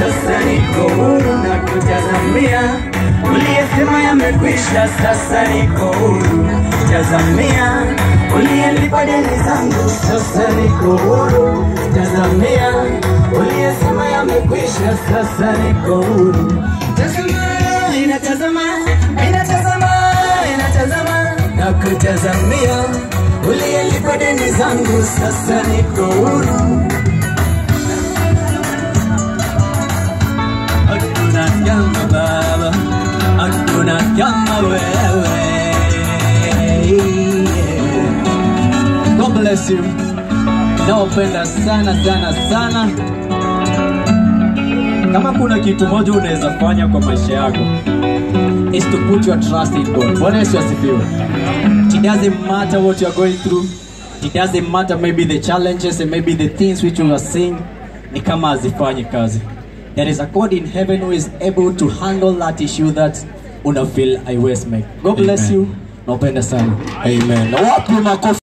sasa niko huru na kutazamia uliyesema yamekwisha sasa niko huru tazamia uliyelipa deni zangu sasa niko huru. Tazamia uliyesema yamekwisha sasa niko huru. Tazama inatazama inatazama inatazama. Na kutazamia uliyelipa deni zangu sasa niko huru. Hakuna kama baba hakuna kama wewe bless you nawapenda sana sana sana kama kuna kitu moja unaweza fanya kwa maisha yako is to put your trust in God. Bwana Yesu asifiwe. It doesn't matter what you are going through. It doesn't matter maybe the challenges and maybe the things which you are seeing ni kama azifanye kazi. There is a God in heaven who is able to handle that issue that una feel haiwezi make. God bless Amen. you. Napenda sana. Amen. Na wapi makofi